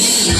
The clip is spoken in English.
Yeah.